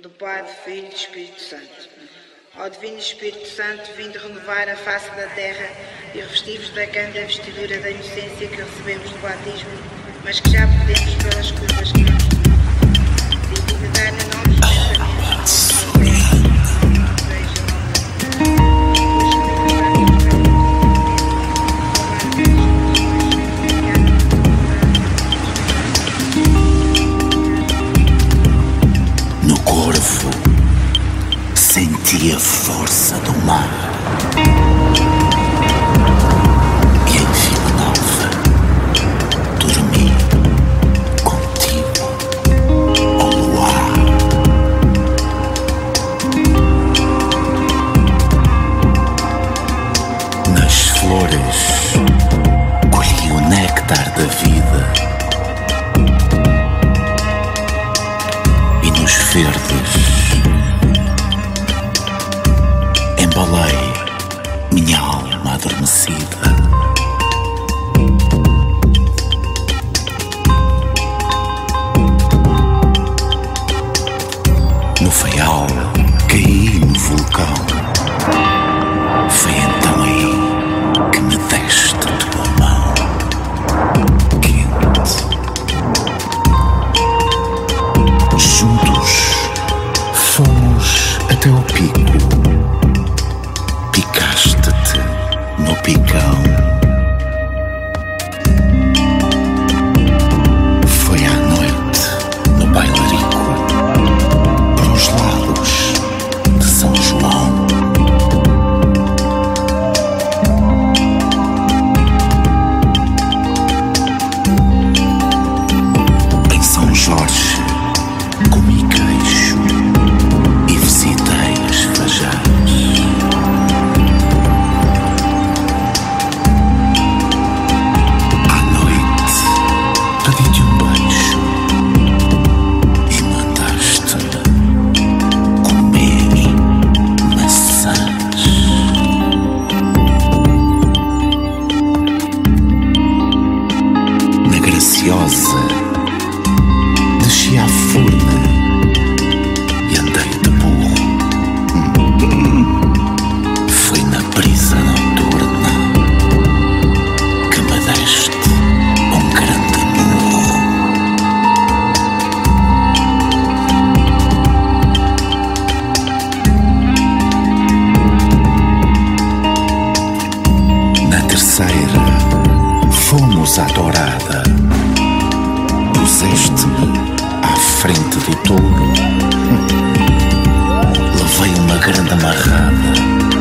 do Pai, do Filho e do Espírito Santo. Ó Divino Espírito Santo, vindo renovar a face da terra e revestir-vos da canta vestidura da inocência que recebemos do batismo, mas que já perdemos pelas culpas que nos senti a força do mar. E em Vila Nova dormi contigo ao luar. Nas flores go. Graciosa desci à forna e andei de burro. Foi na brisa noturna que me deste um grande murro. Na terceira fomos à dourada puseste-me à frente do touro. Levei uma grande amarrada